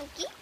Okay.